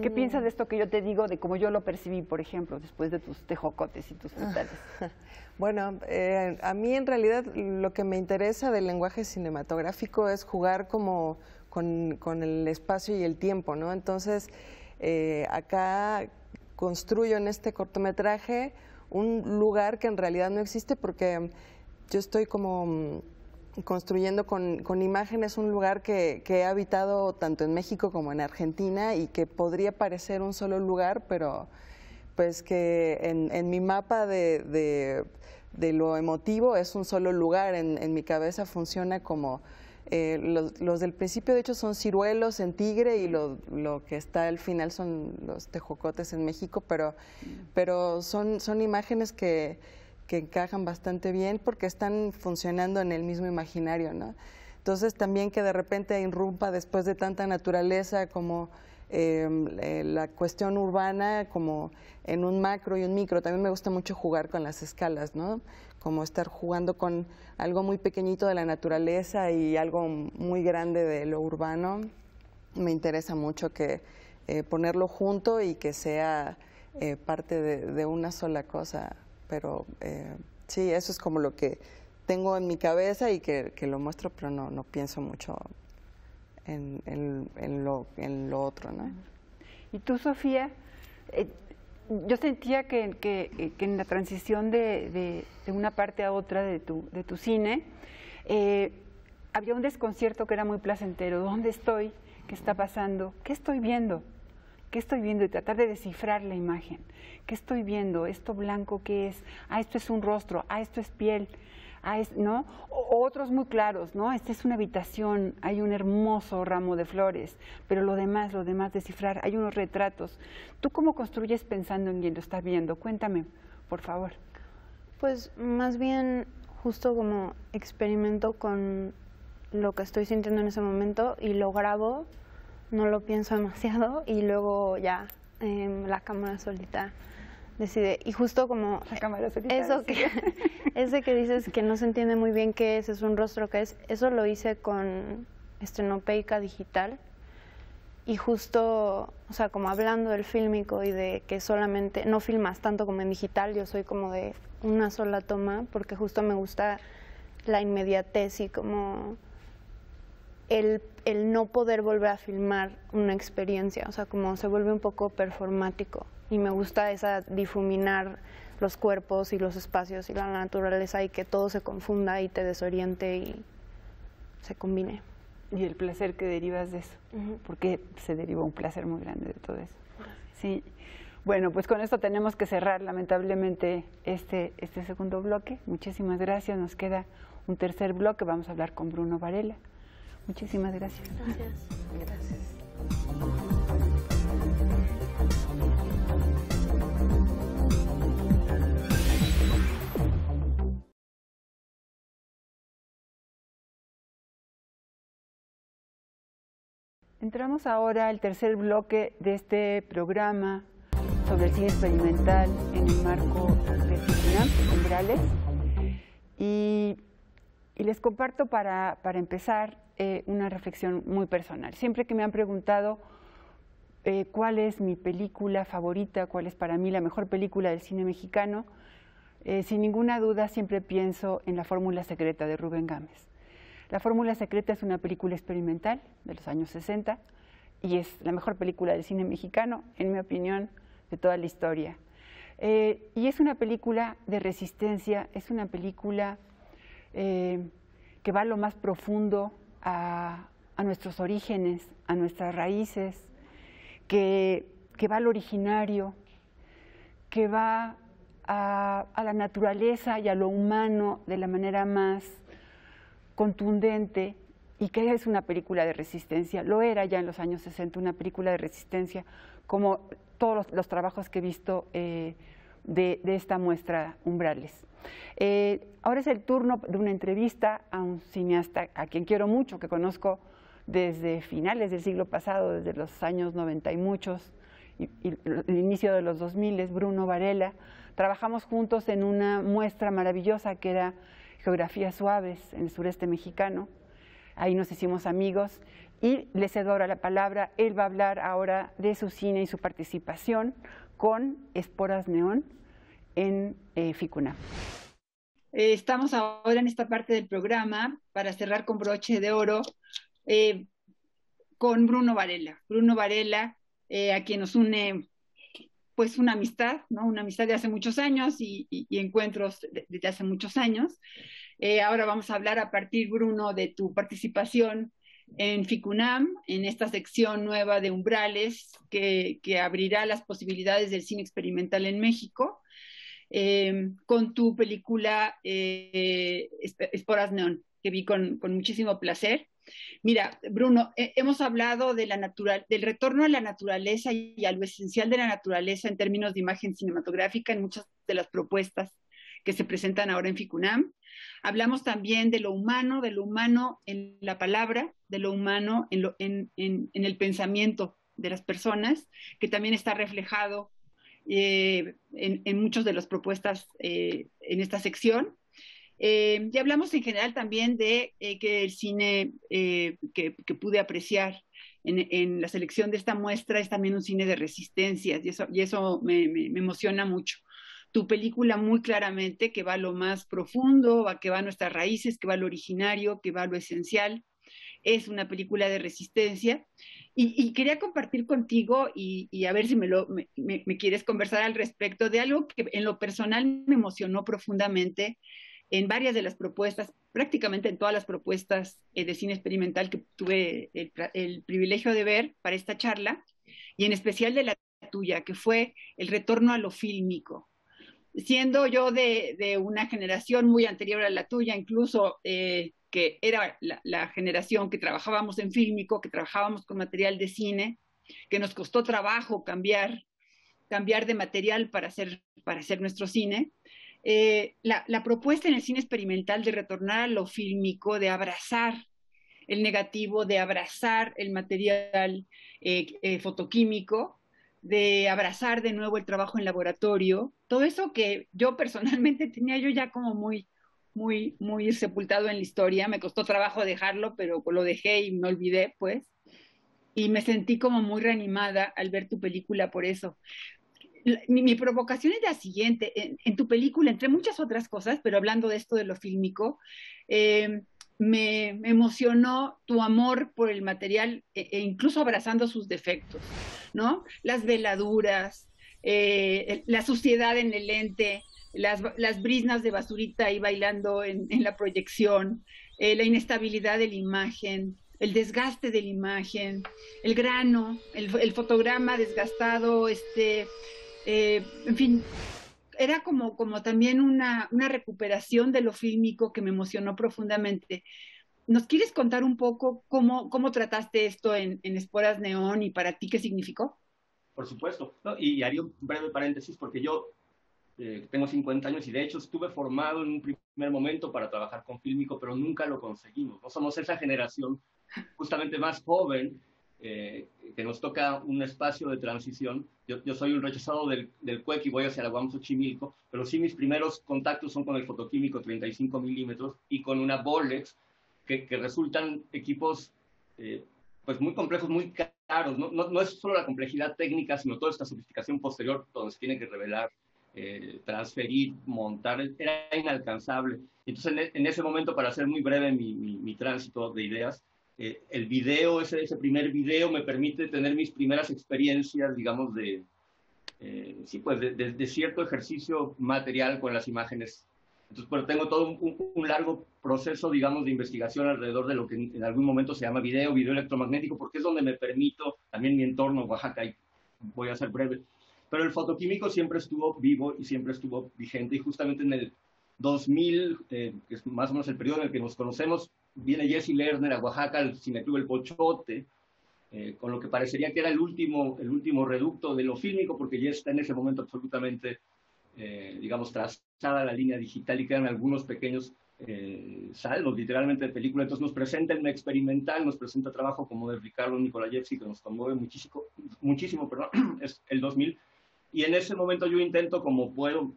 ¿Qué mm. piensas de esto que yo te digo, de cómo yo lo percibí, por ejemplo, después de tus tejocotes y tus frutales? Bueno, eh, a mí en realidad lo que me interesa del lenguaje cinematográfico es jugar como con, el espacio y el tiempo, ¿no? Entonces, eh, acá construyo en este cortometraje un lugar que en realidad no existe porque yo estoy como mm, construyendo con, imágenes un lugar que, he habitado tanto en México como en Argentina y que podría parecer un solo lugar, pero pues que en, mi mapa de, lo emotivo es un solo lugar, en mi cabeza funciona como eh, los, del principio, de hecho, son ciruelos en tigre y lo, que está al final son los tejocotes en México, pero, pero son, son imágenes que, que encajan bastante bien porque están funcionando en el mismo imaginario, ¿no? Entonces también que de repente irrumpa después de tanta naturaleza como em, eh, la cuestión urbana, como en un macro y un micro. También me gusta mucho jugar con las escalas, ¿no? como estar jugando con algo muy pequeñito de la naturaleza y algo muy grande de lo urbano. Me interesa mucho que eh, ponerlo junto y que sea eh, parte de, una sola cosa. Pero eh, sí, eso es como lo que tengo en mi cabeza y que, lo muestro, pero no, no pienso mucho en, en, lo, en lo otro. ¿no? ¿Y tú, Sofía? yo sentía que, que, en la transición de, de, una parte a otra de tu, de tu cine, eh, había un desconcierto que era muy placentero. ¿Dónde estoy? ¿Qué está pasando? ¿Qué estoy viendo? ¿Qué estoy viendo? Y tratar de descifrar la imagen. ¿Qué estoy viendo? ¿Esto blanco qué es? Ah, esto es un rostro. Ah, esto es piel. Ah, es, ¿no? otros muy claros, ¿no? Esta es una habitación, hay un hermoso ramo de flores, pero lo demás, lo demás descifrar, hay unos retratos. ¿Tú cómo construyes pensando en quien lo está viendo? Cuéntame, por favor. Pues más bien justo como experimento con lo que estoy sintiendo en ese momento y lo grabo, no lo pienso demasiado y luego ya eh, la cámara solita decide. Y justo como la cámara solita eso que, ese que dices que no se entiende muy bien qué es, es un rostro que es, eso lo hice con estenopeica digital y justo, o sea, como hablando del fílmico y de que solamente no filmas tanto como en digital, yo soy como de una sola toma porque justo me gusta la inmediatez y como el, el, no poder volver a filmar una experiencia, o sea, como se vuelve un poco performático y me gusta esa difuminar los cuerpos y los espacios y la naturaleza y que todo se confunda y te desoriente y se combine. Y el placer que derivas de eso, porque se deriva un placer muy grande de todo eso. Sí. Bueno, pues con esto tenemos que cerrar lamentablemente este, este segundo bloque. Muchísimas gracias. Nos queda un tercer bloque. Vamos a hablar con Bruno Varela. Muchísimas gracias. Gracias. Entramos ahora al tercer bloque de este programa sobre el cine experimental en el marco de FICUNAM, Umbrales. Y, y, les comparto para, para empezar eh, una reflexión muy personal. Siempre que me han preguntado eh, cuál es mi película favorita, cuál es para mí la mejor película del cine mexicano, eh, sin ninguna duda siempre pienso en La Fórmula Secreta de Rubén Gámez. La Fórmula Secreta es una película experimental de los años 60 y es la mejor película del cine mexicano, en mi opinión, de toda la historia. Y es una película de resistencia, es una película que va a lo más profundo, a, nuestros orígenes, a nuestras raíces, que, va al originario, que va a, a la naturaleza y a lo humano de la manera más contundente y que es una película de resistencia. Lo era ya en los años 60, una película de resistencia, como todos los, trabajos que he visto eh, de, esta muestra Umbrales. Eh, ahora es el turno de una entrevista a un cineasta a quien quiero mucho, que conozco desde finales del siglo pasado, desde los años 90 y muchos, y, el inicio de los 2000, Bruno Varela. Trabajamos juntos en una muestra maravillosa que era Geografías Suaves en el sureste mexicano. Ahí nos hicimos amigos y le cedo ahora la palabra. Él va a hablar ahora de su cine y su participación con Esporas Neón en eh, Ficuna. Eh, estamos ahora en esta parte del programa para cerrar con broche de oro eh, con Bruno Varela. Bruno Varela, a quien nos une pues una amistad, ¿no? Una amistad de hace muchos años y, encuentros desde hace muchos años. Eh, ahora vamos a hablar a partir, Bruno, de tu participación en FICUNAM, en esta sección nueva de umbrales que, abrirá las posibilidades del cine experimental en México, eh, con tu película eh, Esporas Neón, que vi con muchísimo placer. Mira, Bruno, hemos hablado de la natural, del retorno a la naturaleza y a lo esencial de la naturaleza en términos de imagen cinematográfica en muchas de las propuestas que se presentan ahora en FICUNAM. Hablamos también de lo humano, de lo humano en la palabra, de lo humano en, el pensamiento de las personas, que también está reflejado eh, en, muchas de las propuestas eh, en esta sección. Eh, y hablamos en general también de que el cine que, pude apreciar en, la selección de esta muestra es también un cine de resistencias y eso me, emociona mucho. Tu película muy claramente que va a lo más profundo, que va a nuestras raíces, que va a lo originario, que va a lo esencial. Es una película de resistencia y, quería compartir contigo y, a ver si me, lo, me, quieres conversar al respecto de algo que en lo personal me emocionó profundamente en varias de las propuestas, prácticamente en todas las propuestas eh, de cine experimental que tuve el, privilegio de ver para esta charla, y en especial de la tuya, que fue el retorno a lo fílmico. Siendo yo de, una generación muy anterior a la tuya, incluso eh, que era la, generación que trabajábamos en fílmico, que trabajábamos con material de cine, que nos costó trabajo cambiar, cambiar de material para hacer, para hacer nuestro cine. Eh, la, propuesta en el cine experimental de retornar a lo fílmico, de abrazar el negativo, de abrazar el material eh, fotoquímico, de abrazar de nuevo el trabajo en laboratorio, todo eso que yo personalmente tenía yo ya como muy, muy, muy sepultado en la historia, me costó trabajo dejarlo, pero lo dejé y me olvidé, pues, y me sentí como muy reanimada al ver tu película por eso. Mi, provocación es la siguiente, en, tu película, entre muchas otras cosas, pero hablando de esto de lo fílmico, eh, me, emocionó tu amor por el material e, e, incluso abrazando sus defectos, ¿no? Las veladuras, eh, la suciedad en el lente, las, las, de basurita ahí bailando en, la proyección, eh, la inestabilidad de la imagen, el desgaste de la imagen, el grano, el, fotograma desgastado, este, eh, en fin, era como, como también una, una, recuperación de lo fílmico que me emocionó profundamente. ¿Nos quieres contar un poco cómo, cómo trataste esto en, en Esporas Neón y para ti qué significó? Por supuesto. y haría un breve paréntesis porque yo eh, tengo 50 años y de hecho estuve formado en un primer momento para trabajar con fílmico, pero nunca lo conseguimos. No somos esa generación justamente más joven eh, que nos toca un espacio de transición. Yo, yo soy un rechazado del, del CUEC y voy hacia la UAM Xochimilco, pero sí mis primeros contactos son con el fotoquímico 35 milímetros y con una Bolex, que, que resultan equipos eh, pues muy complejos, muy caros. No, no, no, es solo la complejidad técnica, sino toda esta sofisticación posterior donde se tiene que revelar, eh, transferir, montar, era inalcanzable. Entonces, en, en, ese momento, para hacer muy breve mi, mi, mi tránsito de ideas, eh, el video, ese, ese primer video me permite tener mis primeras experiencias, digamos, de, eh, sí, pues de, cierto ejercicio material con las imágenes. Entonces, pero tengo todo un, largo proceso, digamos, de investigación alrededor de lo que en, algún momento se llama video, video electromagnético, porque es donde me permito, también mi entorno, Oaxaca, y voy a ser breve, pero el fotoquímico siempre estuvo vivo y siempre estuvo vigente, y justamente en el 2000, eh, que es más o menos el periodo en el que nos conocemos, viene Jesse Lerner a Oaxaca al Cineclub El Pochote, eh, con lo que parecería que era el último, el último reducto de lo fílmico, porque ya está en ese momento absolutamente, eh, digamos, trazada la línea digital y quedan algunos pequeños eh, salvos, literalmente, de película. Entonces nos presenta el experimental, nos presenta trabajo como de Ricardo Nicolajewski, que nos conmueve muchísimo, muchísimo perdón, es el 2000. Y en ese momento yo intento, como puedo,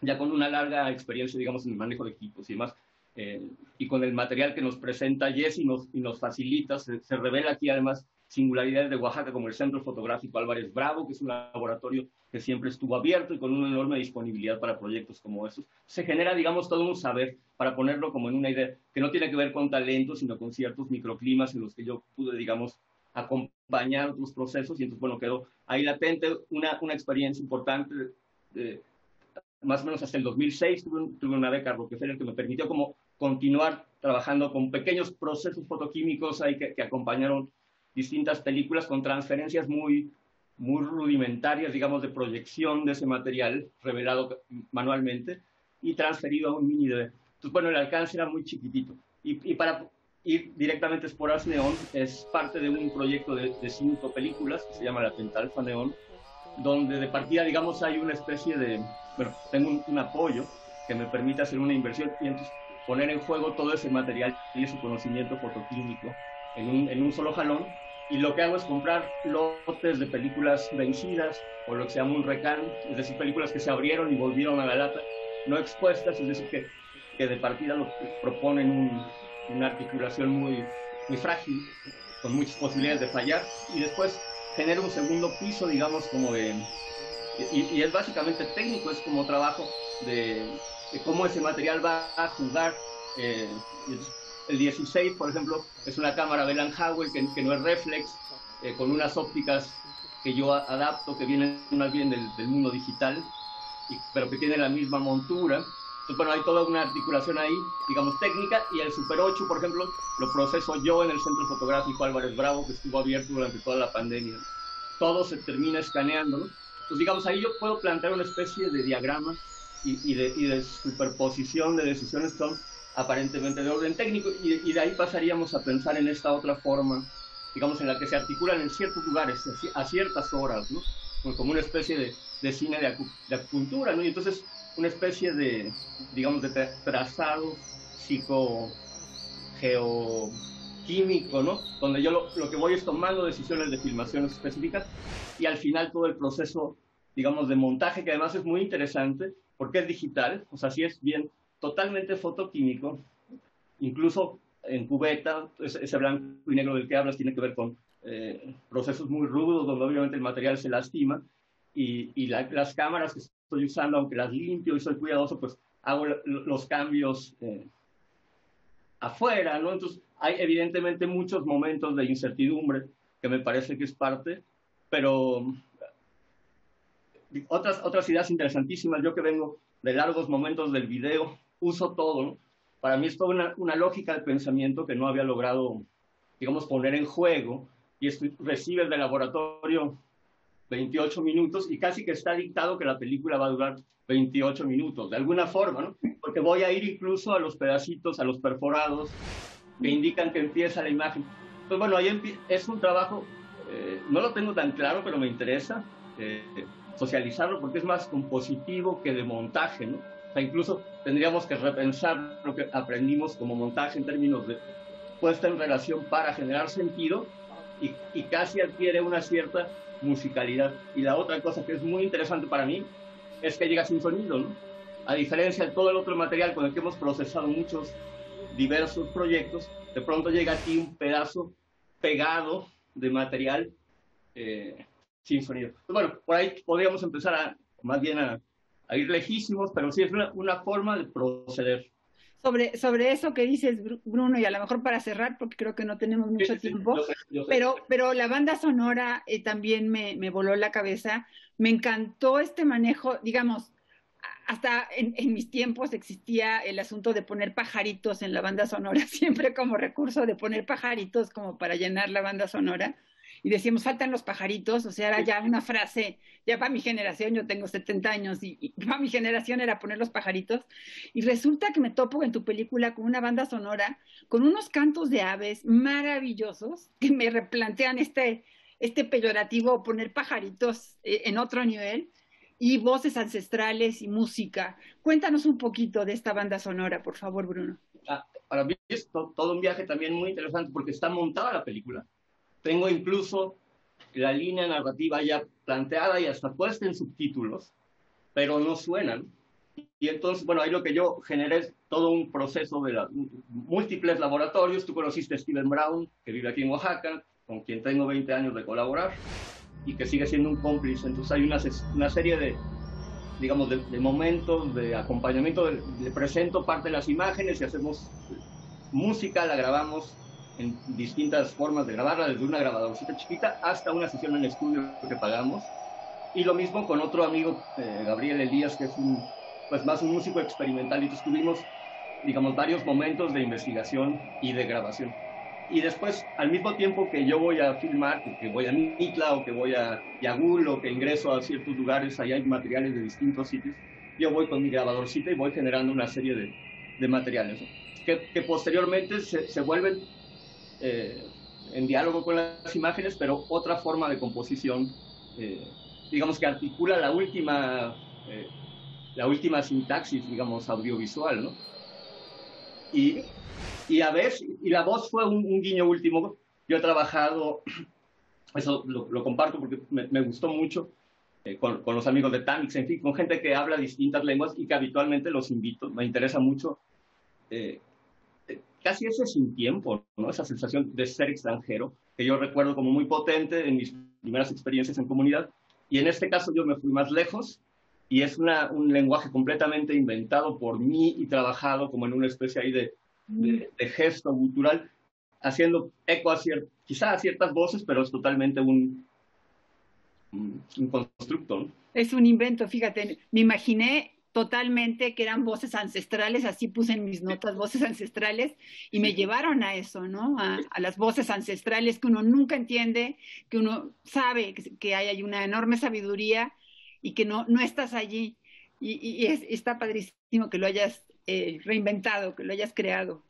ya con una larga experiencia, digamos, en el manejo de equipos y demás, eh, y con el material que nos presenta Jess y nos, y nos facilita, se, revela aquí además singularidades de Oaxaca como el Centro Fotográfico Álvarez Bravo, que es un laboratorio que siempre estuvo abierto y con una enorme disponibilidad para proyectos como estos. Se genera, digamos, todo un saber para ponerlo como en una idea que no tiene que ver con talento, sino con ciertos microclimas en los que yo pude, digamos, acompañar otros procesos y entonces, bueno, quedó ahí latente una, una experiencia importante. De, más o menos hasta el 2006 tuve, tuve una beca Rockefeller que me permitió como continuar trabajando con pequeños procesos fotoquímicos ahí que, acompañaron distintas películas con transferencias muy, muy rudimentarias, digamos, de proyección de ese material revelado manualmente y transferido a un mini DV. Entonces, bueno, el alcance era muy chiquitito. Y, para ir directamente a Esporas Neón, es parte de un proyecto de, cinco películas que se llama La Pentalfa Neón, donde de partida, digamos, hay una especie de, bueno, tengo un, un apoyo que me permite hacer una inversión y entonces poner en juego todo ese material y ese conocimiento fotoquímico en un, en un solo jalón. Y lo que hago es comprar lotes de películas vencidas, o lo que se llama un recan, es decir, películas que se abrieron y volvieron a la lata, no expuestas, es decir, que, que de partida lo proponen un, una articulación muy, muy frágil, con muchas posibilidades de fallar, y después genera un segundo piso, digamos, como de... Y, es básicamente técnico, es como trabajo de, de cómo ese material va a jugar. Eh, el 16, por ejemplo, es una cámara Belan Howell que, no es reflex, eh, con unas ópticas que yo adapto, que vienen más bien del, mundo digital, pero que tienen la misma montura. Entonces, bueno, hay toda una articulación ahí, digamos, técnica, y el Super 8, por ejemplo, lo proceso yo en el Centro Fotográfico Álvarez Bravo, que estuvo abierto durante toda la pandemia. todo se termina escaneando, ¿no? Pues digamos, ahí yo puedo plantear una especie de diagrama y, de, y de, superposición de decisiones que son aparentemente de orden técnico y, y, de ahí pasaríamos a pensar en esta otra forma, digamos, en la que se articulan en ciertos lugares a ciertas horas, ¿no? Como una especie de, de cine de, de, acupuntura, ¿no? Y entonces una especie de, digamos, de trazado psico geoquímico, ¿no? Donde yo lo, que voy es tomando decisiones de filmaciones específicas y al final todo el proceso, digamos, de montaje, que además es muy interesante porque es digital, o sea, sí es bien totalmente fotoquímico, incluso en cubeta, ese, blanco y negro del que hablas tiene que ver con eh, procesos muy rudos, donde obviamente el material se lastima, y, las cámaras que estoy usando, aunque las limpio y soy cuidadoso, pues hago los cambios eh, afuera, ¿no? Entonces, hay evidentemente muchos momentos de incertidumbre que me parece que es parte, pero otras, otras ideas interesantísimas, yo que vengo de largos momentos del video, uso todo, ¿no? Para mí es toda una, una, lógica de pensamiento que no había logrado, digamos, poner en juego, y esto recibe del laboratorio 28 minutos y casi que está dictado que la película va a durar 28 minutos, de alguna forma, ¿no? Porque voy a ir incluso a los pedacitos, a los perforados que indican que empieza la imagen. Pues bueno, ahí es un trabajo, eh, no lo tengo tan claro, pero me interesa eh, socializarlo porque es más compositivo que de montaje, ¿no? O sea, incluso tendríamos que repensar lo que aprendimos como montaje en términos de puesta en relación para generar sentido y, y casi adquiere una cierta musicalidad. Y la otra cosa que es muy interesante para mí es que llega sin sonido, ¿no? A diferencia de todo el otro material con el que hemos procesado muchos diversos proyectos, de pronto llega aquí un pedazo pegado de material eh, sin sonido. bueno, por ahí podríamos empezar a, más bien a, ir lejísimos, pero sí es una, una forma de proceder sobre, sobre eso que dices, Bruno, y a lo mejor para cerrar, porque creo que no tenemos mucho tiempo, Pero, pero la banda sonora eh, también me, me, voló la cabeza. Me encantó este manejo, digamos, hasta en, en, mis tiempos existía el asunto de poner pajaritos en la banda sonora, siempre como recurso de poner pajaritos como para llenar la banda sonora y decíamos, faltan los pajaritos, o sea, era ya una frase, ya para mi generación, yo tengo 70 años y, para mi generación era poner los pajaritos, y resulta que me topo en tu película con una banda sonora, con unos cantos de aves maravillosos que me replantean este, este peyorativo, poner pajaritos eh, en otro nivel, y voces ancestrales y música. Cuéntanos un poquito de esta banda sonora, por favor, Bruno. Ah, para mí es todo un viaje también muy interesante porque está montada la película. Tengo incluso la línea narrativa ya planteada y hasta puesta en subtítulos, pero no suenan. Y entonces, bueno, ahí lo que yo generé es todo un proceso de múltiples laboratorios. Tú conociste a Steven Brown, que vive aquí en Oaxaca, con quien tengo 20 años de colaborar y que sigue siendo un cómplice. Entonces hay una, una serie de, digamos, de, momentos de acompañamiento. Le presento parte de las imágenes y hacemos música, la grabamos en distintas formas de grabarla, desde una grabadorcita chiquita hasta una sesión en estudio que pagamos. Y lo mismo con otro amigo, eh, Gabriel Elías, que es un, pues más un músico experimental, y tuvimos, digamos, varios momentos de investigación y de grabación. Y después, al mismo tiempo que yo voy a filmar, que voy a Mitla o que voy a Yagul o que ingreso a ciertos lugares, ahí hay materiales de distintos sitios, yo voy con mi grabadorcita y voy generando una serie de, de materiales que, que, posteriormente se, se vuelven eh, en diálogo con las imágenes, pero otra forma de composición, eh, digamos que articula la última, eh, la última sintaxis, digamos, audiovisual, ¿no? Y, y a veces, y la voz fue un, guiño último. Yo he trabajado, eso lo, comparto porque me, gustó mucho, con, con, los amigos de Tanix, en fin, con gente que habla distintas lenguas y que habitualmente los invito. Me interesa mucho casi ese sin tiempo, ¿no? Esa sensación de ser extranjero, que yo recuerdo como muy potente en mis primeras experiencias en comunidad. Y en este caso yo me fui más lejos y es una, un lenguaje completamente inventado por mí y trabajado como en una especie ahí de, de, gesto cultural, haciendo eco a cier, quizá a ciertas voces, pero es totalmente un, un constructo. ¿no? Es un invento, fíjate, me imaginé totalmente que eran voces ancestrales, así puse en mis notas voces ancestrales, y me llevaron a eso, ¿no? A, las voces ancestrales que uno nunca entiende, que uno sabe que, hay, una enorme sabiduría y que no, no estás allí. Y, está padrísimo que lo hayas eh, reinventado, que lo hayas creado.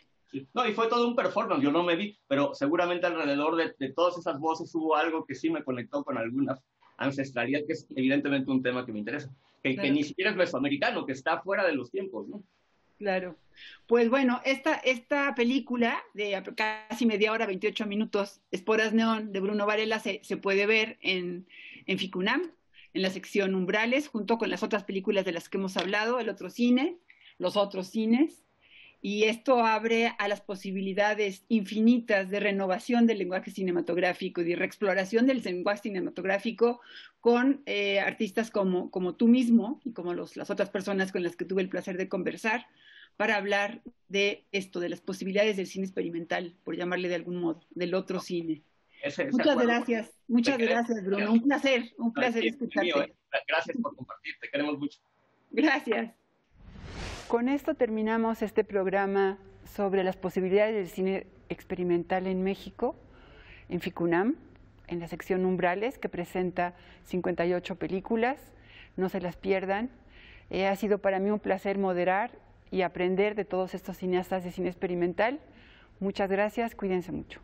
No, y fue todo un performance, yo no me vi, pero seguramente alrededor de, de todas esas voces hubo algo que sí me conectó con alguna ancestralidad, que es evidentemente un tema que me interesa que, ni siquiera es mesoamericano, que está fuera de los tiempos, ¿no? Claro. Pues bueno, esta, esta película de casi media hora, 28 minutos, Esporas Neón, de Bruno Varela, se, se puede ver en, en Ficunam, en la sección Umbrales, junto con las otras películas de las que hemos hablado, el otro cine, los otros cines y esto abre a las posibilidades infinitas de renovación del lenguaje cinematográfico y de reexploración del lenguaje cinematográfico con eh, artistas como, como tú mismo y como los, las otras personas con las que tuve el placer de conversar para hablar de esto, de las posibilidades del cine experimental, por llamarle de algún modo, del otro cine. muchas gracias, muchas gracias, Bruno. Un placer, un placer escucharte. ¿eh? Gracias por compartir, te queremos mucho. Gracias. Con esto terminamos este programa sobre las posibilidades del cine experimental en México, en FICUNAM, en la sección Umbrales, que presenta 58 películas. No se las pierdan. Eh, ha sido para mí un placer moderar y aprender de todos estos cineastas de cine experimental. Muchas gracias, cuídense mucho.